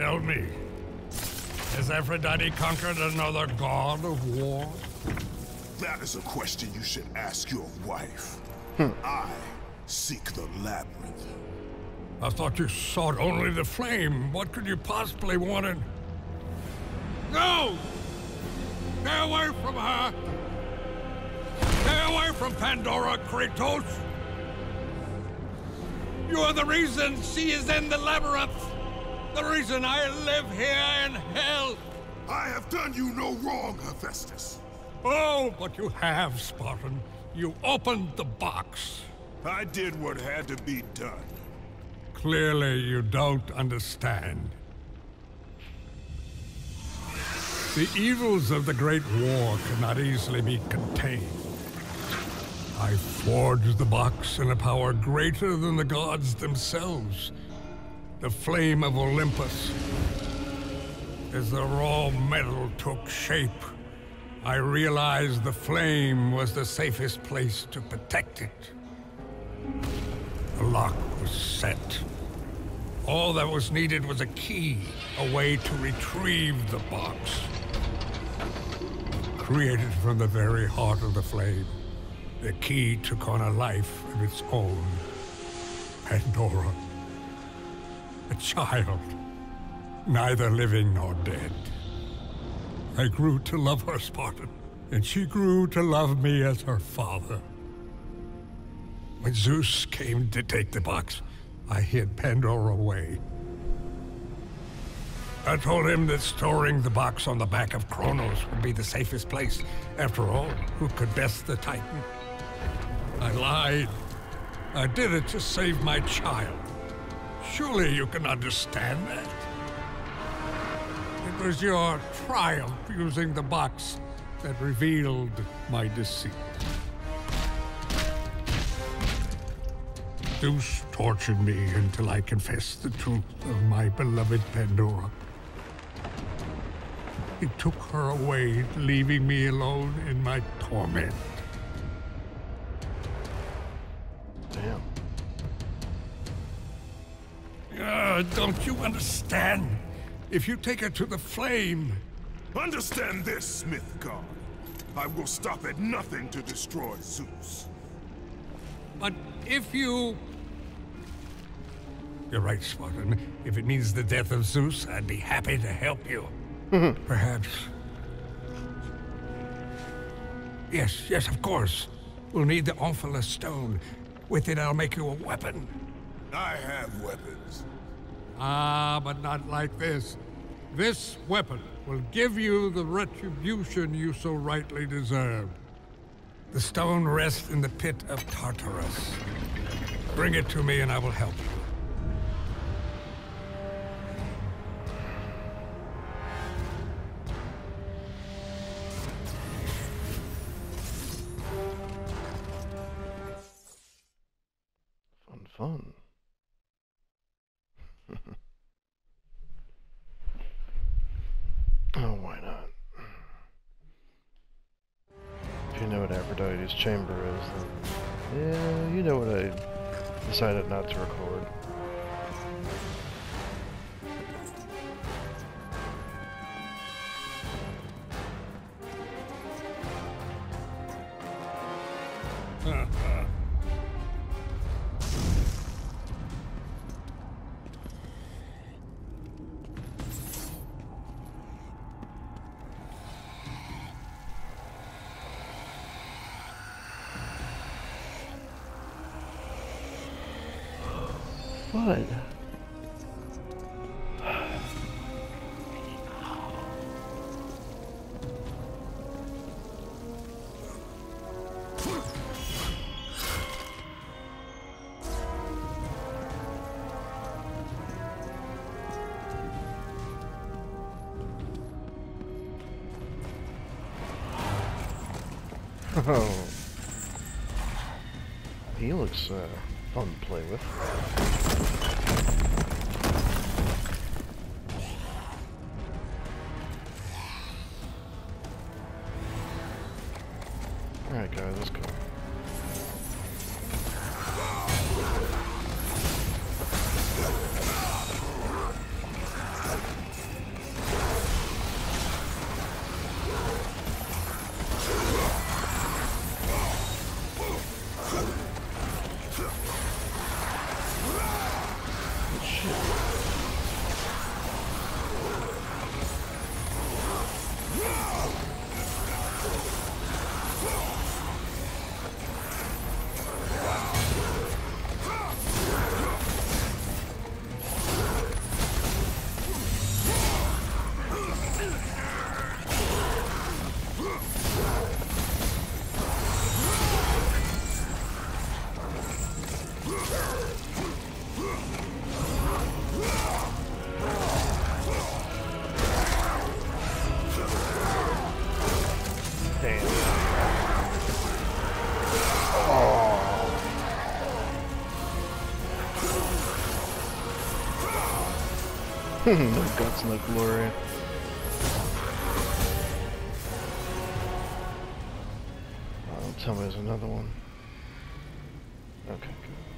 Tell me, has Aphrodite conquered another god of war? That is a question you should ask your wife. Hmm. I seek the labyrinth. I thought you sought only the flame. What could you possibly want in... No! Stay away from her! Stay away from Pandora, Kratos! You are the reason she is in the labyrinth! The reason I live here in hell! I have done you no wrong, Hephaestus. Oh, but you have, Spartan. You opened the box. I did what had to be done. Clearly, you don't understand. The evils of the Great War cannot easily be contained. I forged the box in a power greater than the gods themselves. The flame of Olympus. As the raw metal took shape, I realized the flame was the safest place to protect it. The lock was set. All that was needed was a key, a way to retrieve the box. Created from the very heart of the flame, the key took on a life of its own. Pandora. A child, neither living nor dead. I grew to love her, Spartan, and she grew to love me as her father. When Zeus came to take the box, I hid Pandora away. I told him that storing the box on the back of Kronos would be the safest place. After all, who could best the Titan? I lied. I did it to save my child. Surely you can understand that. It was your triumph using the box that revealed my deceit. Zeus tortured me until I confessed the truth of my beloved Pandora. He took her away, leaving me alone in my torment. Don't you understand? If you take her to the flame, Understand this, Smith God. I will stop at nothing to destroy Zeus. but if you... You're right, Spartan. If it means the death of Zeus, I'd be happy to help you. Perhaps. Yes, yes, of course. We'll need the Omphalos stone. With it, I'll make you a weapon. I have weapons. Ah, but not like this. This weapon will give you the retribution you so rightly deserve. The stone rests in the pit of Tartarus. Bring it to me and I will help you. Fun, fun. oh, why not? If you know what Aphrodite's chamber is, then yeah, you know what I decided not to record. What? Oh. He looks uh, fun to play with. Alright guys, let's go. the guts in the glory. Oh, tell me there's another one. Okay, good.